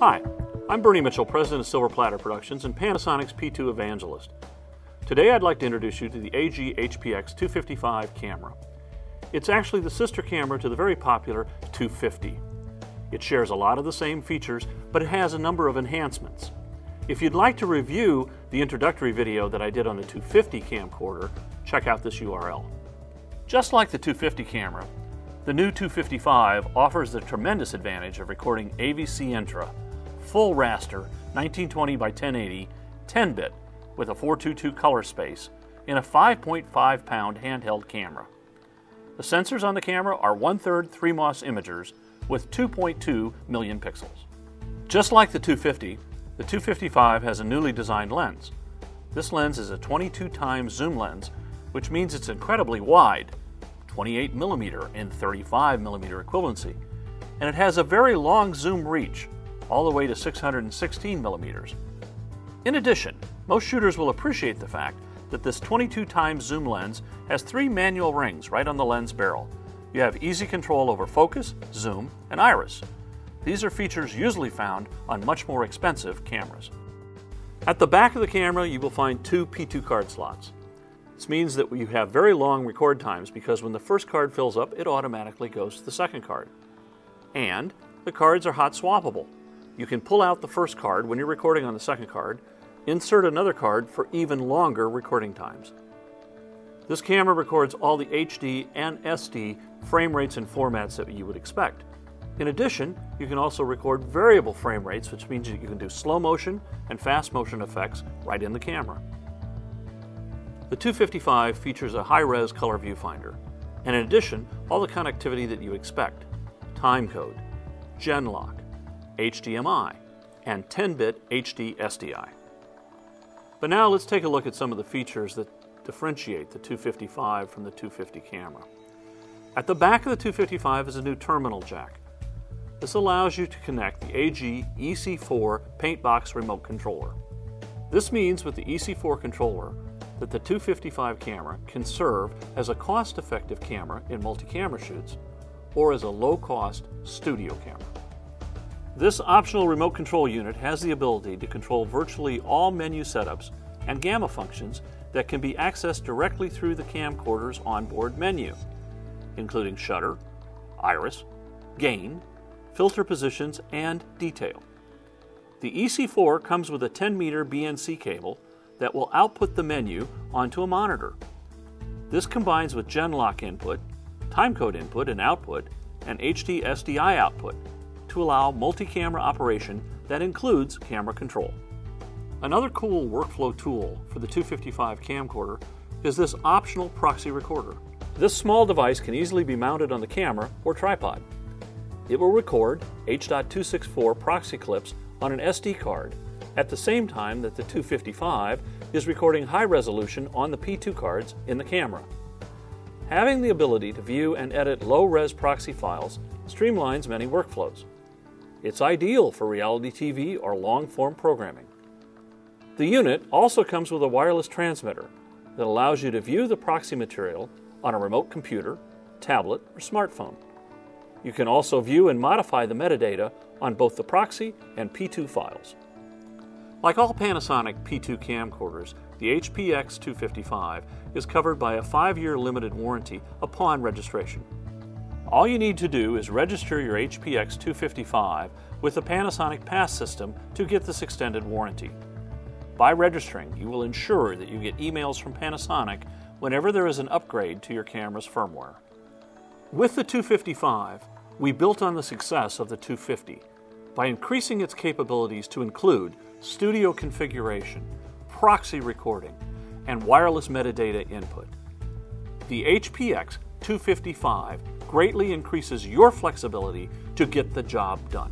Hi, I'm Bernie Mitchell, President of Silver Platter Productions and Panasonic's P2 Evangelist. Today I'd like to introduce you to the AG HPX 255 camera. It's actually the sister camera to the very popular 250. It shares a lot of the same features, but it has a number of enhancements. If you'd like to review the introductory video that I did on the 250 camcorder, check out this URL. Just like the 250 camera, the new 255 offers the tremendous advantage of recording AVC Intra, full raster 1920 by 1080, 10-bit with a 422 color space in a 5.5 pound handheld camera. The sensors on the camera are one-third 3MOS imagers with 2.2 million pixels. Just like the 250, the 255 has a newly designed lens. This lens is a 22 times zoom lens, which means it's incredibly wide, 28 millimeter and 35 millimeter equivalency, and it has a very long zoom reach, all the way to 616 millimeters. In addition, most shooters will appreciate the fact that this 22 times zoom lens has three manual rings right on the lens barrel. You have easy control over focus, zoom, and iris. These are features usually found on much more expensive cameras. At the back of the camera, you will find two P2 card slots. This means that you have very long record times because when the first card fills up, it automatically goes to the second card. And the cards are hot swappable. You can pull out the first card when you're recording on the second card, insert another card for even longer recording times. This camera records all the HD and SD frame rates and formats that you would expect. In addition, you can also record variable frame rates, which means that you can do slow motion and fast motion effects right in the camera. The 255 features a high-res color viewfinder, and in addition, all the connectivity that you expect, timecode, Genlock, HDMI, and 10-bit HD SDI. But now let's take a look at some of the features that differentiate the 255 from the 250 camera. At the back of the 255 is a new terminal jack. This allows you to connect the AG EC4 Paintbox remote controller. This means with the EC4 controller that the 255 camera can serve as a cost-effective camera in multi-camera shoots or as a low-cost studio camera. This optional remote control unit has the ability to control virtually all menu setups and gamma functions that can be accessed directly through the camcorder's onboard menu, including shutter, iris, gain, filter positions, and detail. The EC4 comes with a 10 meter BNC cable that will output the menu onto a monitor. This combines with Genlock input, timecode input and output, and HD SDI output to allow multi-camera operation that includes camera control. Another cool workflow tool for the 255 camcorder is this optional proxy recorder. This small device can easily be mounted on the camera or tripod. It will record H.264 proxy clips on an SD card at the same time that the 255 is recording high resolution on the P2 cards in the camera. Having the ability to view and edit low-res proxy files streamlines many workflows. It's ideal for reality TV or long-form programming. The unit also comes with a wireless transmitter that allows you to view the proxy material on a remote computer, tablet, or smartphone. You can also view and modify the metadata on both the proxy and P2 files. Like all Panasonic P2 camcorders, the HPX 255 is covered by a 5-year limited warranty upon registration. All you need to do is register your HPX 255 with the Panasonic Pass system to get this extended warranty. By registering, you will ensure that you get emails from Panasonic whenever there is an upgrade to your camera's firmware. With the 255, we built on the success of the 250 by increasing its capabilities to include studio configuration, proxy recording, and wireless metadata input. The HPX 255 greatly increases your flexibility to get the job done.